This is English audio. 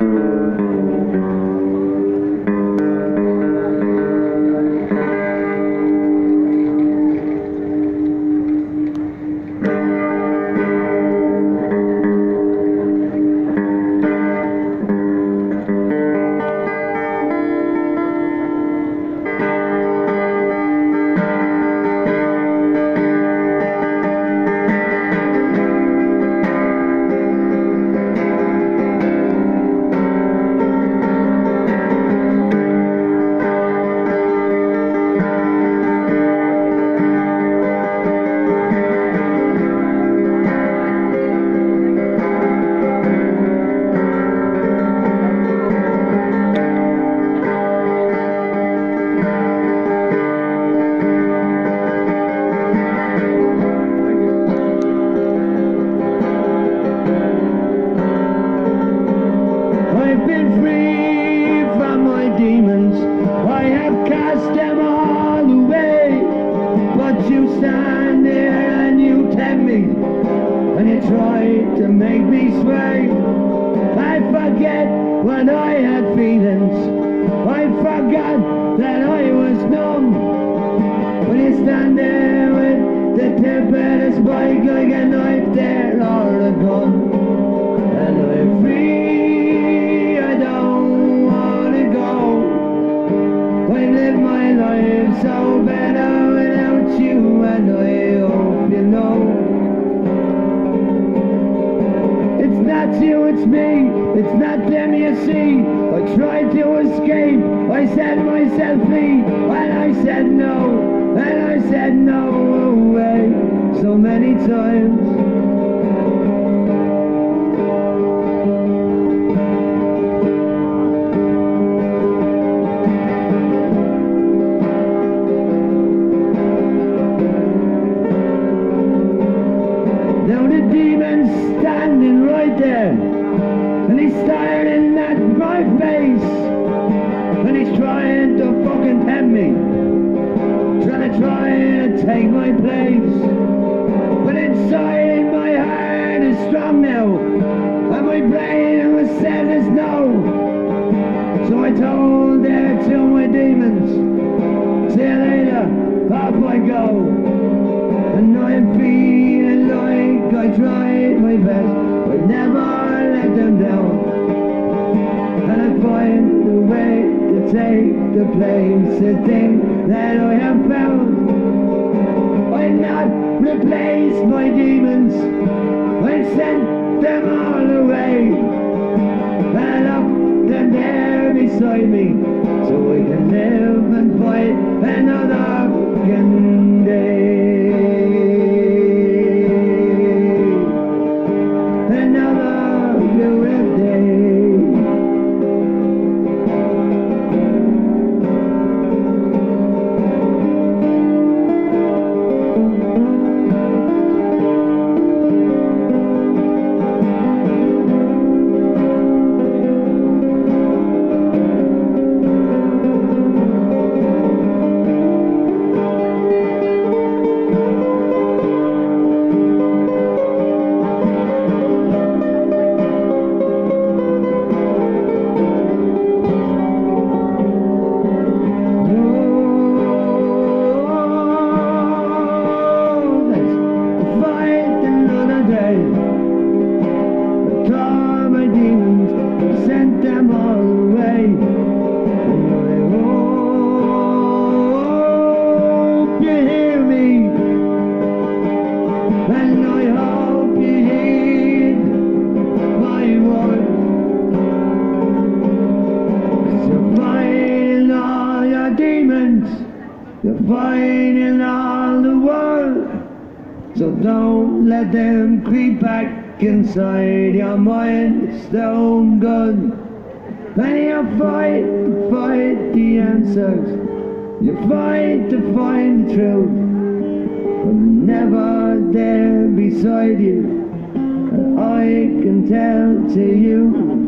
I've to make me sway. I forget when I had feelings. I forgot that I was numb. When you stand there with the tip of the spike like a knife there or a gun. And I'm free, I don't wanna go. I live my life so better it's me, it's not them you see. I tried to escape, I set myself free, and I said no, and I said no away. So many times. Me, trying to try and take my place. But inside my heart is strong now, and my brain was set as no. So I told there to my demons, see you later, off I go. And I'm feeling like I tried my best, but never let them down. And I find a way take the place, a thing that I have found. I not replace my demons, I send them all away. And up them there beside me, you're fighting all the world. So don't let them creep back inside your mind. It's their own gun. And you fight, fight the answers. You fight to find the truth. But never there beside you. I can tell to you